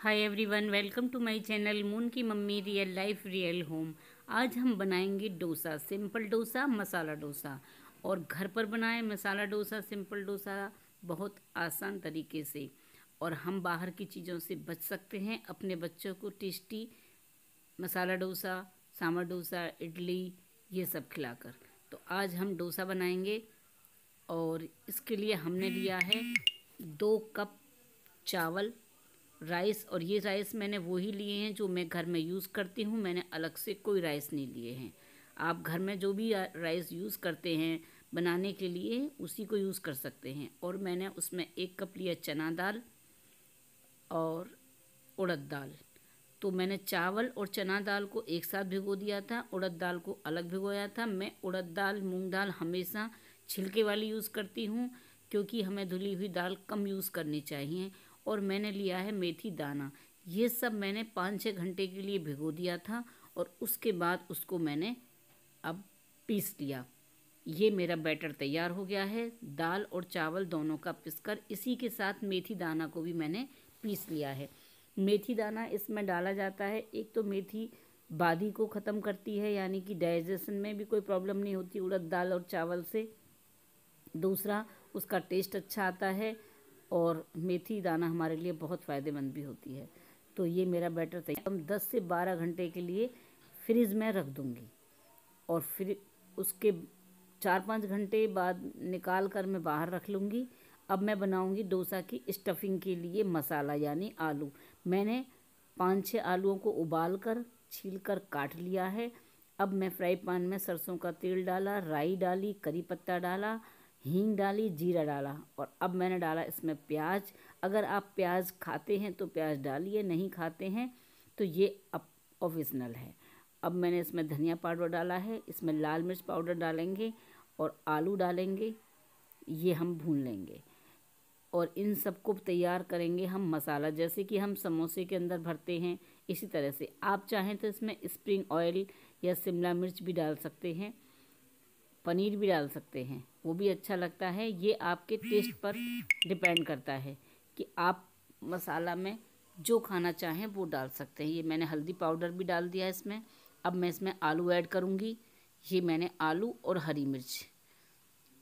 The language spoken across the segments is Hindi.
Hi everyone welcome to my channel moon की mummy real life real home आज हम बनाएँगे डोसा सिंपल डोसा, मसाला डोसा। और घर पर बनाएँ मसाला डोसा सिंपल डोसा, बहुत आसान तरीके से। और हम बाहर की चीज़ों से बच सकते हैं, अपने बच्चों को टेस्टी मसाला डोसा, सांभर डोसा, इडली, ये सब खिलाकर। तो आज हम डोसा बनाएँगे और इसके लिए हमने लिया है दो कप चावल। राइस और ये राइस मैंने वही लिए हैं जो मैं घर में यूज़ करती हूँ, मैंने अलग से कोई राइस नहीं लिए हैं। आप घर में जो भी राइस यूज़ करते हैं, बनाने के लिए उसी को यूज़ कर सकते हैं। और मैंने उसमें एक कप लिया चना दाल और उड़द दाल। तो मैंने चावल और चना दाल को एक साथ भिगो दिया था, उड़द दाल को अलग भिगोया था। मैं उड़द दाल, मूंग दाल हमेशा छिलके वाली यूज़ करती हूँ, क्योंकि हमें धुली हुई दाल कम यूज़ करनी चाहिए। और मैंने लिया है मेथी दाना। ये सब मैंने पाँच छः घंटे के लिए भिगो दिया था और उसके बाद उसको मैंने अब पीस लिया। ये मेरा बैटर तैयार हो गया है। दाल और चावल दोनों का पीसकर इसी के साथ मेथी दाना को भी मैंने पीस लिया है। मेथी दाना इसमें डाला जाता है। एक तो मेथी बादी को ख़त्म करती है, यानी कि डाइजेशन में भी कोई प्रॉब्लम नहीं होती उड़द दाल और चावल से। दूसरा, उसका टेस्ट अच्छा आता है। और मेथी दाना हमारे लिए बहुत फ़ायदेमंद भी होती है। तो ये मेरा बैटर तैयार हम 10 से 12 घंटे के लिए फ्रिज में रख दूँगी। और फिर उसके चार पाँच घंटे बाद निकाल कर मैं बाहर रख लूँगी। अब मैं बनाऊँगी डोसा की स्टफिंग के लिए मसाला, यानी आलू। मैंने पाँच छः आलूओं को उबाल कर, छील कर काट लिया है। अब मैं फ्राई पैन में सरसों का तेल डाला, राई डाली, करी पत्ता डाला हींग डाली, जीरा डाला और अब मैंने डाला इसमें प्याज। अगर आप प्याज खाते हैं तो प्याज डालिए, नहीं खाते हैं तो ये अब ऑप्शनल है। अब मैंने इसमें धनिया पाउडर डाला है, इसमें लाल मिर्च पाउडर डालेंगे और आलू डालेंगे, ये हम भून लेंगे। और इन सबको तैयार करेंगे हम मसाला, जैसे कि हम समोसे के अंदर भरते हैं, इसी तरह से। आप चाहें तो इसमें स्प्रिंग ऑयल या शिमला मिर्च भी डाल सकते हैं। पनीर भी डाल सकते हैं। वो भी अच्छा लगता है। ये आपके टेस्ट पर डिपेंड करता है कि आप मसाला में जो खाना चाहें वो डाल सकते हैं। ये मैंने हल्दी पाउडर भी डाल दिया इसमें। अब मैं इसमें आलू ऐड करूँगी। ये मैंने आलू और हरी मिर्च।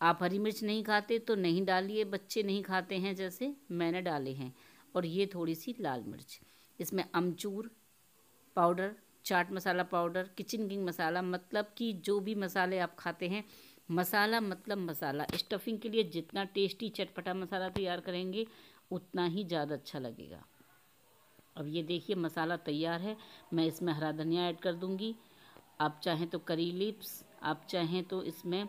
आप हरी मिर्च नहीं खाते तो नहीं डालिए। बच्चे नहीं खाते हैं जैसे मैंने डाले हैं। और ये थोड़ी सी लाल मिर्च। इसमें अमचूर powder chaat masala powder Kitchen King masala मतलब कि जो भी मसाले आप खाते हैं, मसाला मतलब मसाला। स्टफिंग के लिए जितना टेस्टी चटपटा मसाला तैयार करेंगे, उतना ही ज़्यादा अच्छा लगेगा। अब ये देखिए, मसाला तैयार है। मैं इसमें हरा धनिया ऐड कर दूँगी। आप चाहें तो करी लिप्स आप चाहें तो इसमें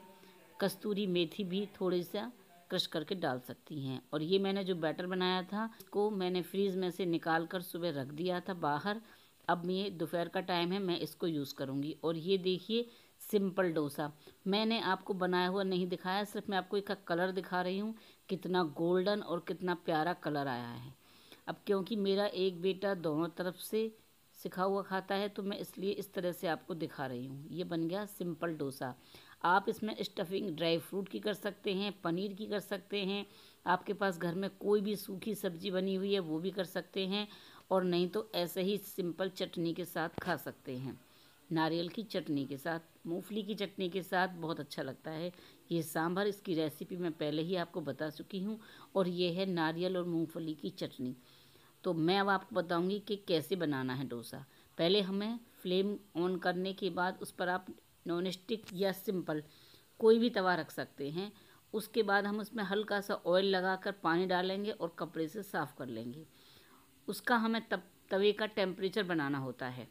कस्तूरी मेथी भी थोड़ी सा क्रश करके डाल सकती हैं। और ये मैंने जो बैटर बनाया था, इसको मैंने फ्रीज में से निकाल कर सुबह रख दिया था बाहर। अब ये दोपहर का टाइम है, मैं इसको यूज़ करूँगी। और ये देखिए सिंपल डोसा। मैंने आपको बनाया हुआ नहीं दिखाया, सिर्फ़ मैं आपको एक कलर दिखा रही हूँ, कितना गोल्डन और कितना प्यारा कलर आया है। अब क्योंकि मेरा एक बेटा दोनों तरफ़ से सिखा हुआ खाता है तो मैं इसलिए इस तरह से आपको दिखा रही हूँ। ये बन गया सिंपल डोसा। आप इसमें स्टफिंग ड्राई फ्रूट की कर सकते हैं, पनीर की कर सकते हैं, आपके पास घर में कोई भी सूखी सब्ज़ी बनी हुई है, वो भी कर सकते हैं। और नहीं तो ऐसे ही सिंपल चटनी के साथ खा सकते हैं। नारियल की चटनी के साथ, मूंगफली की चटनी के साथ बहुत अच्छा लगता है। ये सांभर, इसकी रेसिपी मैं पहले ही आपको बता चुकी हूँ और ये है नारियल और मूंगफली की चटनी। तो मैं अब आपको बताऊँगी कि कैसे बनाना है डोसा। पहले हमें फ्लेम ऑन करने के बाद उस पर आप नॉन स्टिक या सिंपल कोई भी तवा रख सकते हैं। उसके बाद हम उसमें हल्का सा ऑयल लगाकर पानी डालेंगे और कपड़े से साफ़ कर लेंगे। उसका हमें तब, तवे का टेम्परेचर बनाना होता है।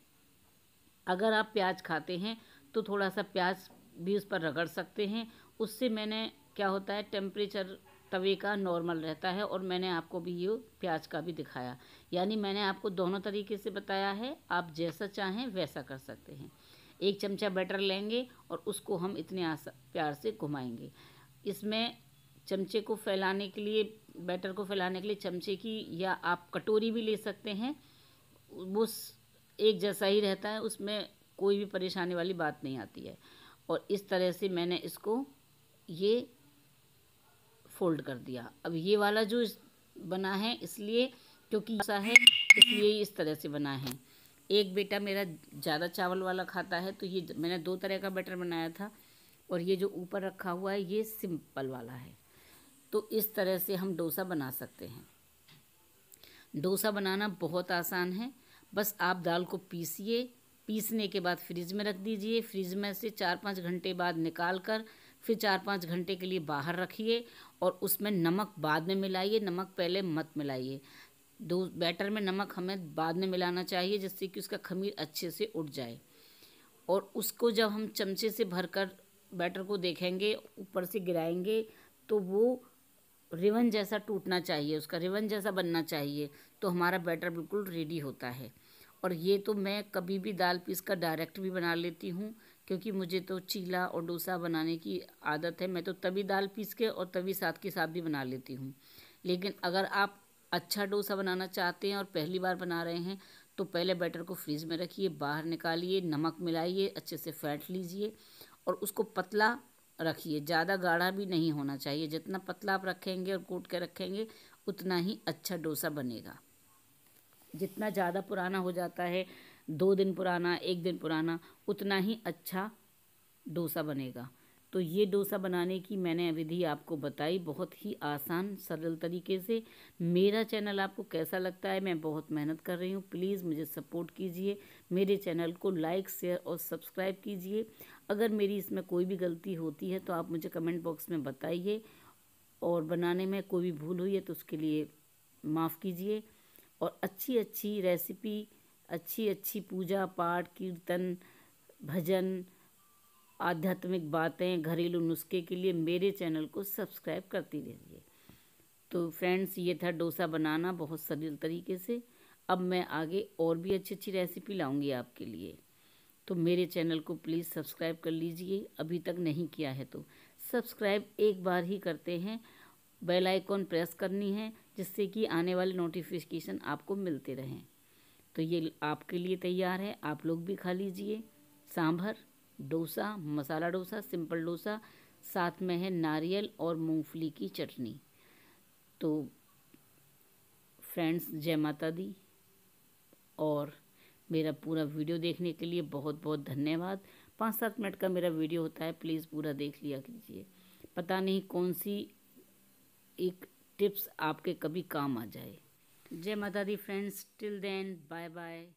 अगर आप प्याज खाते हैं तो थोड़ा सा प्याज भी उस पर रगड़ सकते हैं। उससे मैंने क्या होता है टेम्परेचर तवे का नॉर्मल रहता है और मैंने आपको भी ये प्याज का भी दिखाया। यानी मैंने आपको दोनों तरीके से बताया है, आप जैसा चाहें वैसा कर सकते हैं। एक चमचा बैटर लेंगे और उसको हम इतने प्यार से घुमाएँगे। इसमें चमचे को फैलाने के लिए, बैटर को फैलाने के लिए चमचे की या आप कटोरी भी ले सकते हैं। वो एक जैसा ही रहता है, उसमें कोई भी परेशानी वाली बात नहीं आती है। और इस तरह से मैंने इसको ये फोल्ड कर दिया। अब ये वाला जो बना है, इसलिए क्योंकि ऐसा है, इसलिए इस तरह से बना है। एक बेटा मेरा ज़्यादा चावल वाला खाता है तो ये मैंने दो तरह का बैटर बनाया था, और ये जो ऊपर रखा हुआ है, ये सिंपल वाला है। तो इस तरह से हम डोसा बना सकते हैं। डोसा बनाना बहुत आसान है। बस आप दाल को पीसिए। पीसने के बाद फ्रिज में रख दीजिए। फ्रिज में से चार पाँच घंटे बाद निकाल कर फिर चार पाँच घंटे के लिए बाहर रखिए और उसमें नमक बाद में मिलाइए। नमक पहले मत मिलाइए। दो, बैटर में नमक हमें बाद में मिलाना चाहिए जिससे कि उसका खमीर अच्छे से उठ जाए। और उसको जब हम चमचे से भरकर बैटर को देखेंगे, ऊपर से गिराएँगे तो वो रिवन जैसा टूटना चाहिए, उसका रिवन जैसा बनना चाहिए तो हमारा बैटर बिल्कुल रेडी होता है। और ये तो मैं कभी भी दाल पीस कर डायरेक्ट भी बना लेती हूँ, क्योंकि मुझे तो चीला और डोसा बनाने की आदत है। मैं तो तभी दाल पीस के और तभी साथ के साथ भी बना लेती हूँ। लेकिन अगर आप अच्छा डोसा बनाना चाहते हैं और पहली बार बना रहे हैं तो पहले बैटर को फ्रीज में रखिए, बाहर निकालिए, नमक मिलाइए, अच्छे से फैट लीजिए और उसको पतला रखिए। ज़्यादा गाढ़ा भी नहीं होना चाहिए। जितना पतला आप रखेंगे और कूट के रखेंगे, उतना ही अच्छा डोसा बनेगा। जितना ज़्यादा पुराना हो जाता है, दो दिन पुराना, एक दिन पुराना, उतना ही अच्छा डोसा बनेगा। तो ये डोसा बनाने की मैंने विधि आपको बताई बहुत ही आसान, सरल तरीके से। मेरा चैनल आपको कैसा लगता है मैं बहुत मेहनत कर रही हूँ। प्लीज़ मुझे सपोर्ट कीजिए, मेरे चैनल को लाइक, शेयर और सब्सक्राइब कीजिए। अगर मेरी इसमें कोई भी गलती होती है तो आप मुझे कमेंट बॉक्स में बताइए और बनाने में कोई भी भूल हुई है तो उसके लिए माफ़ कीजिए। और अच्छी अच्छी रेसिपी अच्छी अच्छी पूजा, पाठ, कीर्तन, भजन आध्यात्मिक बातें, घरेलू नुस्खे के लिए मेरे चैनल को सब्सक्राइब करती रहिए। तो फ्रेंड्स, ये था डोसा बनाना बहुत सरल तरीके से। अब मैं आगे और भी अच्छी अच्छी रेसिपी लाऊँगी आपके लिए। तो मेरे चैनल को प्लीज़ सब्सक्राइब कर लीजिए। अभी तक नहीं किया है तो सब्सक्राइब एक बार ही करते हैं। बेल आइकॉन प्रेस करनी है, जिससे कि आने वाले नोटिफिकेशन आपको मिलते रहें। तो ये आपके लिए तैयार है। आप लोग भी खा लीजिए। सांभर। डोसा, मसाला डोसा, सिंपल डोसा, साथ में है नारियल और मूंगफली की चटनी। तो फ्रेंड्स, जय माता दी। और मेरा पूरा वीडियो देखने के लिए बहुत बहुत धन्यवाद। पाँच सात मिनट का मेरा वीडियो होता है, प्लीज़ पूरा देख लिया कीजिए। पता नहीं कौन सी एक टिप्स आपके कभी काम आ जाए। जय माता दी, friends. Till then bye bye